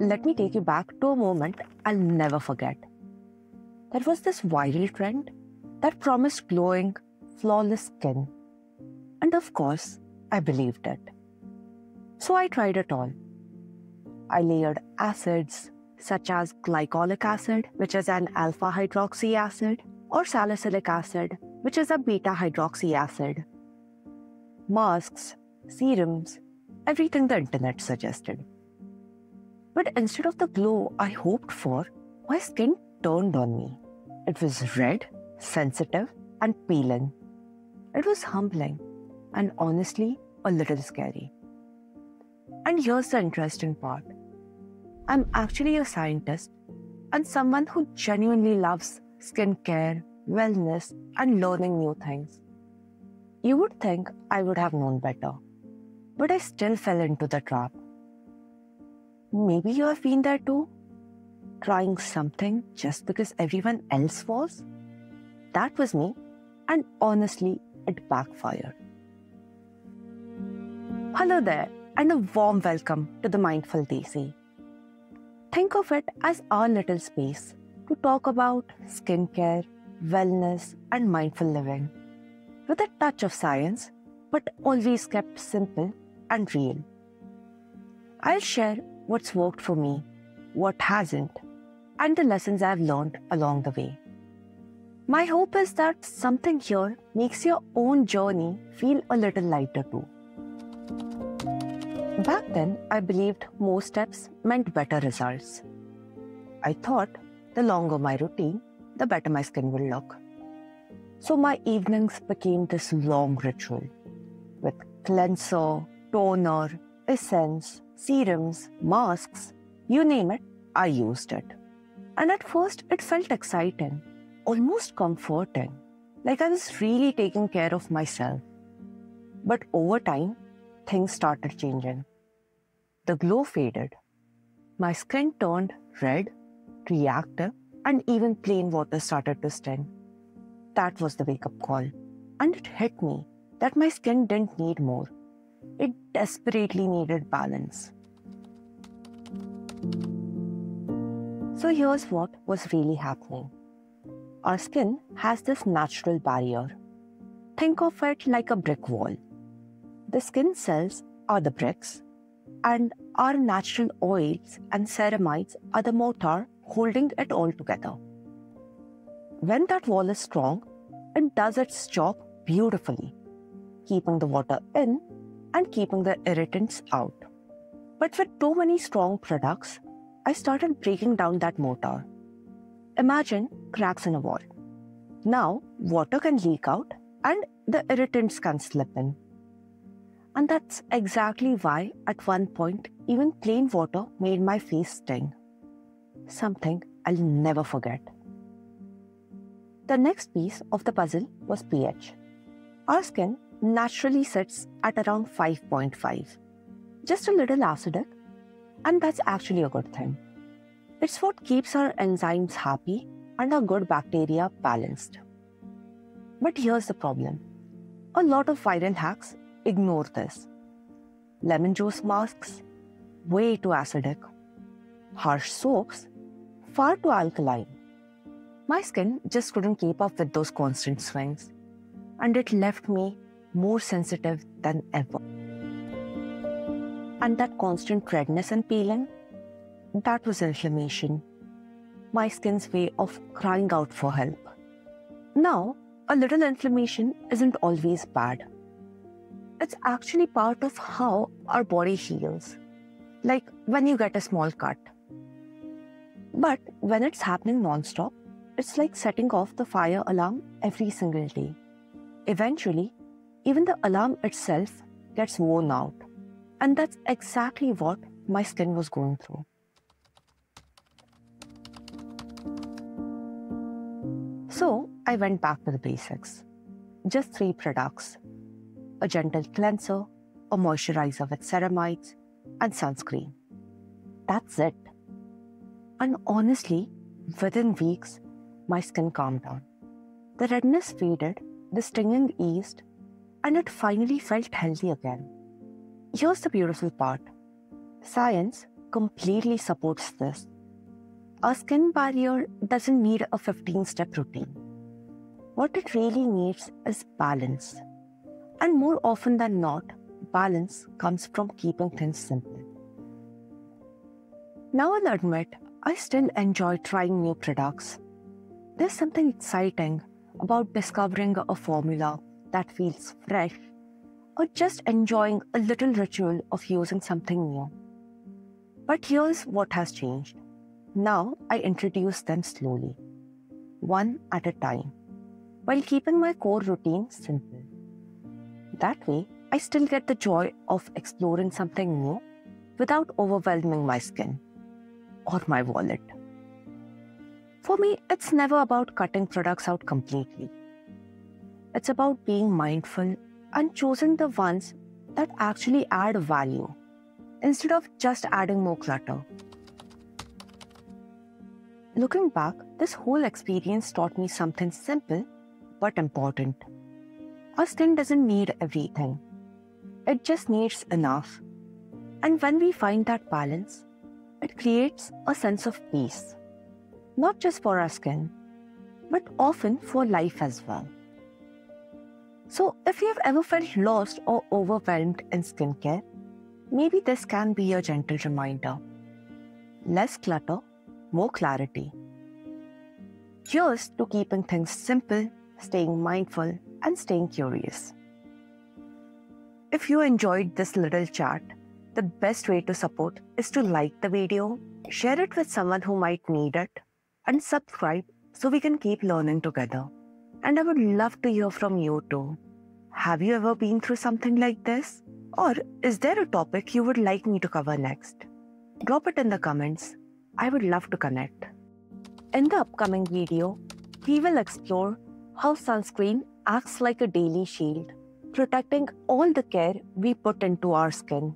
let me take you back to a moment I'll never forget. There was this viral trend that promised glowing, flawless skin. And of course, I believed it. So I tried it all. I layered acids such as glycolic acid, which is an alpha hydroxy acid, or salicylic acid, which is a beta hydroxy acid. Masks, serums, everything the internet suggested. But instead of the glow I hoped for, my skin turned on me. It was red, sensitive, and peeling. It was humbling and honestly a little scary. And here's the interesting part I'm actually a scientist and someone who genuinely loves skincare, wellness, and learning new things. You would think I would have known better, but I still fell into the trap. Maybe you have been there too? Trying something just because everyone else was? That was me, and honestly, it backfired. Hello there, and a warm welcome to the Mindful Desi. Think of it as our little space to talk about skincare, wellness, and mindful living with a touch of science, but always kept simple and real. I'll share what's worked for me, what hasn't, and the lessons I've learned along the way. My hope is that something here makes your own journey feel a little lighter too. Back then, I believed more steps meant better results. I thought the longer my routine, the better my skin will look. So my evenings became this long ritual with cleanser, toner, essence, serums, masks, you name it, I used it. And at first, it felt exciting, almost comforting, like I was really taking care of myself. But over time, things started changing. The glow faded. My skin turned red, reactive, and even plain water started to sting. That was the wake up call. And it hit me that my skin didn't need more. It desperately needed balance. So here's what was really happening. Our skin has this natural barrier. Think of it like a brick wall. The skin cells are the bricks, and our natural oils and ceramides are the mortar holding it all together. When that wall is strong, it does its job beautifully, keeping the water in and keeping the irritants out. But with too many strong products, I started breaking down that mortar. Imagine cracks in a wall. Now, water can leak out and the irritants can slip in. And that's exactly why, at one point, even plain water made my face sting. Something I'll never forget. The next piece of the puzzle was pH. Our skin naturally sits at around 5.5, just a little acidic, and that's actually a good thing. It's what keeps our enzymes happy and our good bacteria balanced. But here's the problem a lot of viral hacks ignore this. Lemon juice masks, way too acidic. Harsh soaps, far too alkaline. My skin just couldn't keep up with those constant swings, and it left me more sensitive than ever. And that constant redness and peeling, that was inflammation. My skin's way of crying out for help. Now, a little inflammation isn't always bad. It's actually part of how our body heals, like when you get a small cut. But when it's happening nonstop, it's like setting off the fire alarm every single day. Eventually, even the alarm itself gets worn out. And that's exactly what my skin was going through. So I went back to the basics. Just three products a gentle cleanser, a moisturizer with ceramides, and sunscreen. That's it. And honestly, within weeks, my skin calmed down. The redness faded, the stinging eased, and it finally felt healthy again. Here's the beautiful part science completely supports this. A skin barrier doesn't need a 15 step routine. What it really needs is balance. And more often than not, balance comes from keeping things simple. Now I'll admit, I still enjoy trying new products. There's something exciting about discovering a formula that feels fresh or just enjoying a little ritual of using something new. But here's what has changed. Now I introduce them slowly, one at a time, while keeping my core routine simple. That way, I still get the joy of exploring something new without overwhelming my skin or my wallet. For me, it's never about cutting products out completely. It's about being mindful and choosing the ones that actually add value instead of just adding more clutter. Looking back, this whole experience taught me something simple but important. Our skin doesn't need everything, it just needs enough. And when we find that balance, it creates a sense of peace, not just for our skin, but often for life as well. So, if you have ever felt lost or overwhelmed in skincare, maybe this can be a gentle reminder. Less clutter, more clarity. Cheers to keeping things simple, staying mindful, and staying curious. If you enjoyed this little chat, the best way to support is to like the video, share it with someone who might need it, and subscribe so we can keep learning together. And I would love to hear from you too. Have you ever been through something like this? Or is there a topic you would like me to cover next? Drop it in the comments. I would love to connect. In the upcoming video, we will explore how sunscreen acts like a daily shield, protecting all the care we put into our skin.